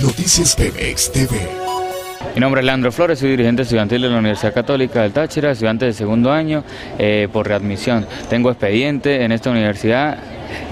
Noticias Pemex TV. Mi nombre es Leandro Flores, soy dirigente estudiantil de la Universidad Católica del Táchira, estudiante de segundo año eh, por readmisión. Tengo expediente en esta universidad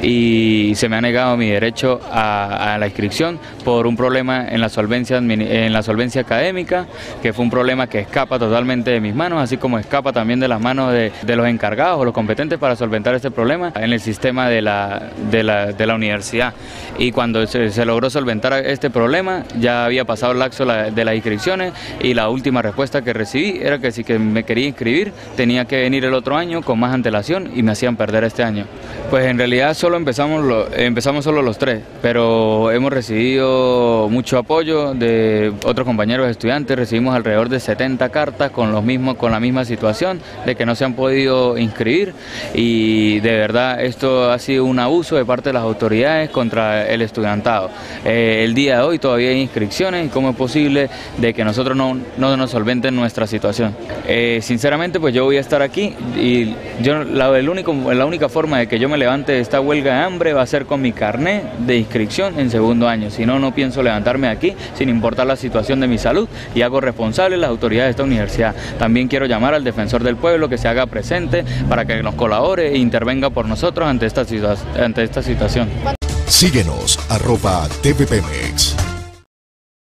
y se me ha negado mi derecho a, la inscripción por un problema en la, solvencia, en la solvencia académica, que fue un problema que escapa totalmente de mis manos, así como escapa también de las manos de, los encargados o los competentes para solventar este problema en el sistema de la, de la, universidad. Y cuando se, logró solventar este problema, ya había pasado el laxo de las inscripciones y la última respuesta que recibí era que si que me quería inscribir tenía que venir el otro año con más antelación y me hacían perder este año. Pues en realidad solo empezamos, empezamos solo los tres, pero hemos recibido mucho apoyo de otros compañeros estudiantes, recibimos alrededor de 70 cartas con, los mismos, con la misma situación de que no se han podido inscribir y de verdad esto ha sido un abuso de parte de las autoridades contra el estudiantado. Eh, el día de hoy todavía hay inscripciones cómo es posible de que nosotros no, no nos solventen nuestra situación. Eh, sinceramente pues yo voy a estar aquí y yo la, el único, la única forma de que yo me levante de huelga de hambre va a ser con mi carné de inscripción en segundo año. Si no, no pienso levantarme aquí sin importar la situación de mi salud y hago responsable las autoridades de esta universidad. También quiero llamar al defensor del pueblo que se haga presente para que nos colabore e intervenga por nosotros ante esta, ante esta situación. Síguenos, arroba TVPMX.